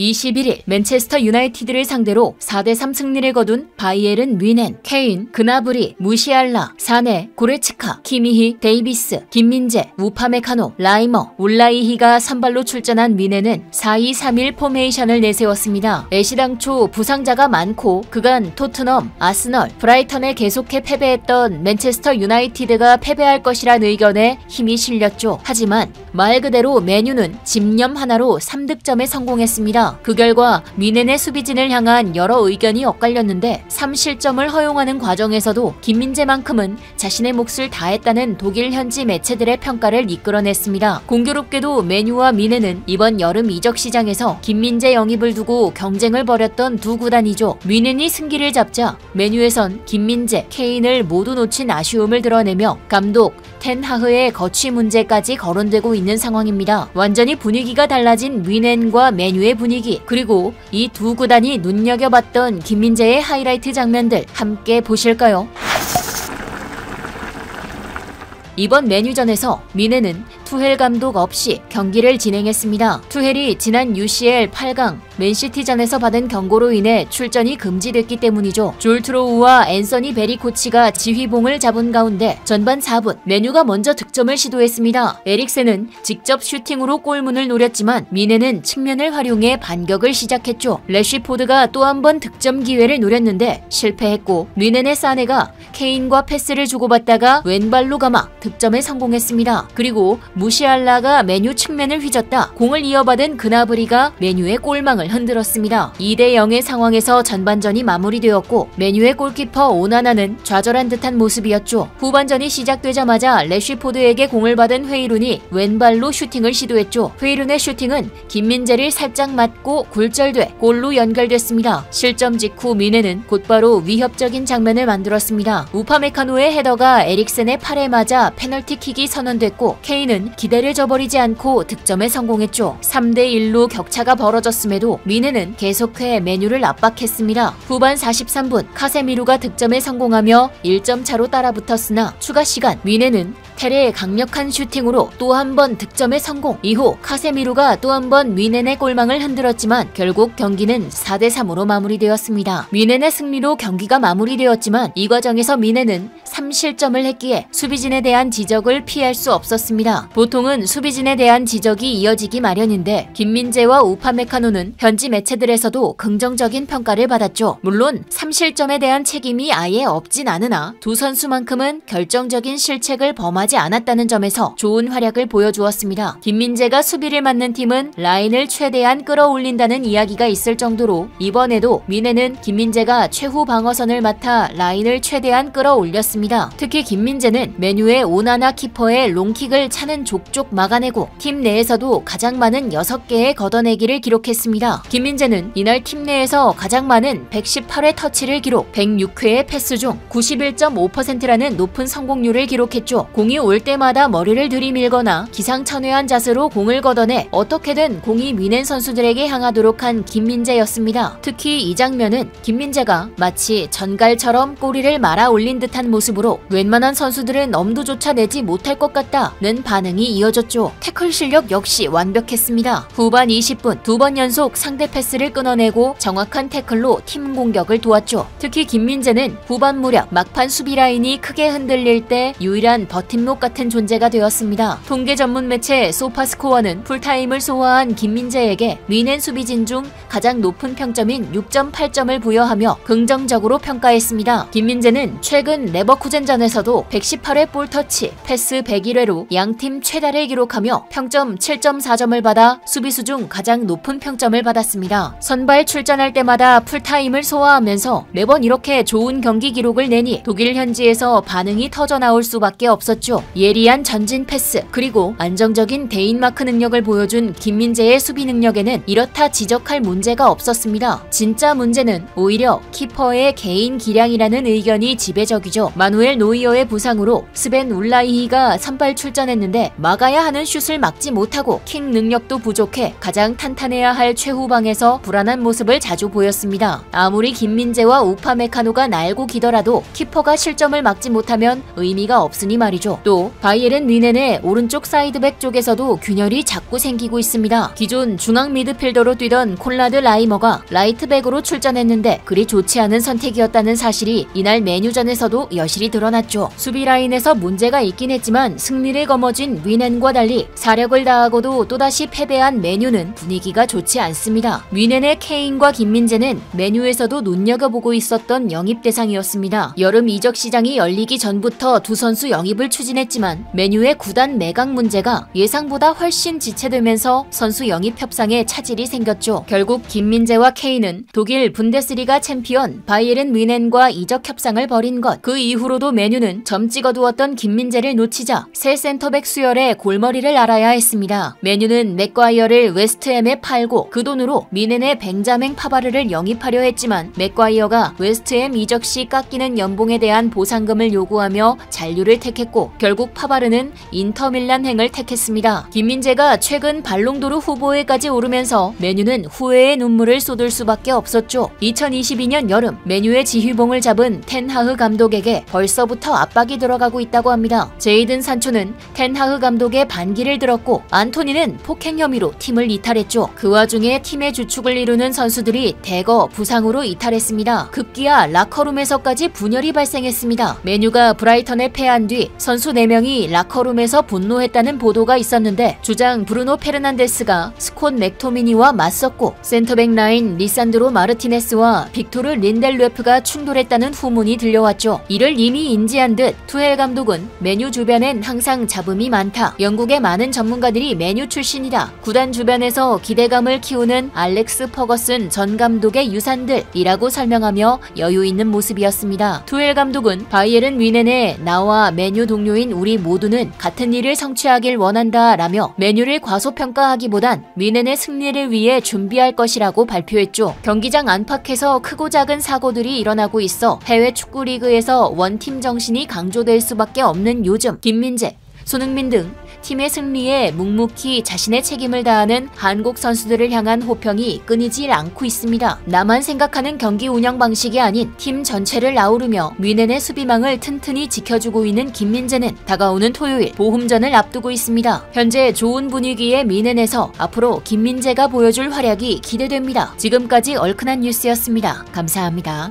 21일 맨체스터 유나이티드를 상대로 4대3 승리를 거둔 바이에른 뮌헨, 케인, 그나브리, 무시알라, 사네, 고레츠카, 키미히, 데이비스, 김민재, 우파메카노, 라이머, 울라이히가 선발로 출전한 뮌헨은 4-2-3-1 포메이션을 내세웠습니다. 애시당초 부상자가 많고 그간 토트넘, 아스널, 브라이턴에 계속해 패배했던 맨체스터 유나이티드가 패배할 것이란 의견에 힘이 실렸죠. 하지만 말 그대로 맨유는 집념 하나로 3득점에 성공했습니다. 그 결과 뮌헨의 수비진을 향한 여러 의견이 엇갈렸는데 3실점을 허용하는 과정에서도 김민재만큼은 자신의 몫을 다했다는 독일 현지 매체들의 평가를 이끌어냈습니다. 공교롭게도 메뉴와 미넨은 이번 여름 이적 시장에서 김민재 영입을 두고 경쟁을 벌였던 두 구단이죠. 미넨이 승기를 잡자 메뉴에선 김민재, 케인을 모두 놓친 아쉬움을 드러내며 감독 텐하흐의 거취 문제까지 거론되고 있는 상황입니다. 완전히 분위기가 달라진 위넨과 메뉴의 분위기 그리고 이 두 구단이 눈여겨봤던 김민재의 하이라이트 장면들 함께 보실까요? 이번 맨유전에서 뮌헨은 투헬 감독 없이 경기를 진행했습니다. 투헬이 지난 UCL 8강 맨시티전에서 받은 경고로 인해 출전이 금지됐기 때문이죠. 졸트 로우와 앤서니 배리 코치가 지휘봉을 잡은 가운데 전반 4분 맨유가 먼저 득점을 시도했습니다. 에릭센은 직접 슈팅으로 골문을 노렸지만 뮌헨은 측면을 활용해 반격을 시작했죠. 레쉬포드가 또 한 번 득점 기회를 노렸는데 실패했고 뮌헨의 사네가 케인과 패스를 주고받다가 왼발로 감아 득점에 성공했습니다. 그리고 무시알라가 맨유 측면을 휘젓다 공을 이어받은 그나브리가 맨유의 골망을 흔들었습니다. 2대 0의 상황에서 전반전이 마무리되었고 맨유의 골키퍼 오나나는 좌절한 듯한 모습이었죠. 후반전이 시작되자마자 레쉬포드에게 공을 받은 회이룬이 왼발로 슈팅을 시도했죠. 회이룬의 슈팅은 김민재를 살짝 맞고 굴절돼 골로 연결됐습니다. 실점 직후 뮌헨은 곧바로 위협적인 장면을 만들었습니다. 우파메카노의 헤더가 에릭센의 팔에 맞아 페널티킥이 선언됐고 케인은 기대를 저버리지 않고 득점에 성공했죠. 3대1로 격차가 벌어졌음에도 뮌헨은 계속해 맨유를 압박했습니다. 후반 43분 카세미루가 득점에 성공하며 1점 차로 따라붙었으나 추가 시간 뮌헨은 텔의 강력한 슈팅으로 또 한 번 득점에 성공. 이후 카세미루가 또 한번 뮌헨의 골망을 흔들었지만 결국 경기는 4대 3으로 마무리되었습니다. 미넨의 승리로 경기가 마무리되었지만 이 과정에서 미넨은 3실점을 했기에 수비진에 대한 지적을 피할 수 없었습니다. 보통은 수비진에 대한 지적이 이어지기 마련인데 김민재와 우파메카노는 현지 매체들에서도 긍정적인 평가를 받았죠. 물론 3실점에 대한 책임이 아예 없진 않으나 두 선수만큼은 결정적인 실책을 범하지 않았다는 점에서 좋은 활약을 보여주었습니다. 김민재가 수비를 맡는 팀은 라인을 최대한 끌어올린다는 이야기가 있을 정도로 이번에도 미네는 김민재가 최후 방어선을 맡아 라인을 최대한 끌어올렸습니다. 특히 김민재는 메뉴의 오나나 키퍼의 롱킥을 차는 족족 막아내고 팀 내에서도 가장 많은 6개의 걷어내기를 기록했습니다. 김민재는 이날 팀 내에서 가장 많은 118회 터치를 기록, 106회의 패스 중 91.5%라는 높은 성공률을 기록했죠. 공이 올 때마다 머리를 들이밀거나 기상천외한 자세로 공을 걷어내 어떻게든 공이 미넨 선수들에게 향하도록 한 김민재였습니다. 특히 이 장면은 김민재가 마치 전갈처럼 꼬리를 말아 올린 듯한 모습으로 웬만한 선수들은 엄두조차 내지 못할 것 같다는 반응 이 이어졌죠. 태클 실력 역시 완벽했습니다. 후반 20분 두 번 연속 상대 패스를 끊어내고 정확한 태클로 팀 공격을 도왔죠. 특히 김민재는 후반 무렵 막판 수비 라인이 크게 흔들릴 때 유일한 버팀목 같은 존재가 되었습니다. 통계 전문 매체 소파스코어는 풀타임을 소화한 김민재에게 뮌헨 수비진 중 가장 높은 평점인 6.8점을 부여하며 긍정적으로 평가했습니다. 김민재는 최근 레버쿠젠전에서도 118회 볼터치, 패스 101회로 양팀 최다를 기록하며 평점 7.4점을 받아 수비수 중 가장 높은 평점을 받았습니다. 선발 출전할 때마다 풀타임을 소화하면서 매번 이렇게 좋은 경기 기록을 내니 독일 현지에서 반응이 터져 나올 수밖에 없었죠. 예리한 전진 패스 그리고 안정적인 대인마크 능력을 보여준 김민재의 수비 능력에는 이렇다 지적할 문제가 없었습니다. 진짜 문제는 오히려 키퍼의 개인 기량이라는 의견이 지배적이죠. 마누엘 노이어의 부상으로 스벤 울라이히가 선발 출전했는데 막아야 하는 슛을 막지 못하고 킥 능력도 부족해 가장 탄탄해야 할 최후방에서 불안한 모습을 자주 보였습니다. 아무리 김민재와 우파메카노가 날고 기더라도 키퍼가 실점을 막지 못하면 의미가 없으니 말이죠. 또 바이에른 뮌헨의 오른쪽 사이드백 쪽에서도 균열이 자꾸 생기고 있습니다. 기존 중앙 미드필더로 뛰던 콘라트 라이머가 라이트백으로 출전했는데 그리 좋지 않은 선택이었다는 사실이 이날 맨유전에서도 여실히 드러났죠. 수비 라인에서 문제가 있긴 했지만 승리를 거머쥔 뮌헨과 달리 사력을 다하고도 또다시 패배한 맨유는 분위기가 좋지 않습니다. 뮌헨의 케인과 김민재는 맨유에서도 눈여겨보고 있었던 영입 대상이었습니다. 여름 이적 시장이 열리기 전부터 두 선수 영입을 추진했지만 맨유의 구단 매각 문제가 예상보다 훨씬 지체되면서 선수 영입 협상에 차질이 생겼죠. 결국 김민재와 케인은 독일 분데스리가 챔피언 바이에른 뮌헨과 이적 협상을 벌인 것. 그 이후로도 맨유는 점 찍어두었던 김민재를 놓치자 새 센터백 수혈에 골머리를 앓아야 했습니다. 맨유는 맥과이어를 웨스트햄에 팔고 그 돈으로 뮌헨의 벤자맹 파바르를 영입하려 했지만 맥과이어가 웨스트햄 이적 시 깎이는 연봉에 대한 보상금을 요구하며 잔류를 택했고 결국 파바르는 인터밀란 행을 택했습니다. 김민재가 최근 발롱도르 후보에까지 오르면서 맨유는 후회의 눈물을 쏟을 수밖에 없었죠. 2022년 여름 맨유의 지휘봉을 잡은 텐하흐 감독에게 벌써부터 압박이 들어가고 있다고 합니다. 제이든 산초는 텐하흐 감독에 반기를 들었고 안토니는 폭행 혐의로 팀을 이탈했죠. 그 와중에 팀의 주축을 이루는 선수들이 대거 부상으로 이탈했습니다. 급기야 라커룸에서까지 분열이 발생했습니다. 맨유가 브라이턴에 패한 뒤 선수 4명이 라커룸에서 분노했다는 보도가 있었는데 주장 브루노 페르난데스가 스콧 맥토미니와 맞섰고 센터백 라인 리산드로 마르티네스와 빅토르 린델레프가 충돌했다는 후문이 들려왔죠. 이를 이미 인지한 듯 투헬 감독은 맨유 주변엔 항상 잡음이 많다. 영국의 많은 전문가들이 맨유 출신이다. 구단 주변에서 기대감을 키우는 알렉스 퍼거슨 전 감독의 유산들이라고 설명하며 여유 있는 모습이었습니다. 투헬 감독은 바이에른 뮌헨의 나와 맨유 동료인 우리 모두는 같은 일을 성취하길 원한다 라며 맨유를 과소평가하기보단 뮌헨의 승리를 위해 준비할 것이라고 발표했죠. 경기장 안팎에서 크고 작은 사고들이 일어나고 있어 해외 축구 리그에서 원팀 정신이 강조될 수밖에 없는 요즘 김민재, 손흥민 등 팀의 승리에 묵묵히 자신의 책임을 다하는 한국 선수들을 향한 호평이 끊이질 않고 있습니다. 나만 생각하는 경기 운영 방식이 아닌 팀 전체를 아우르며 뮌헨의 수비망을 튼튼히 지켜주고 있는 김민재는 다가오는 토요일 보험전을 앞두고 있습니다. 현재 좋은 분위기의 뮌헨에서 앞으로 김민재가 보여줄 활약이 기대됩니다. 지금까지 얼큰한 뉴스였습니다. 감사합니다.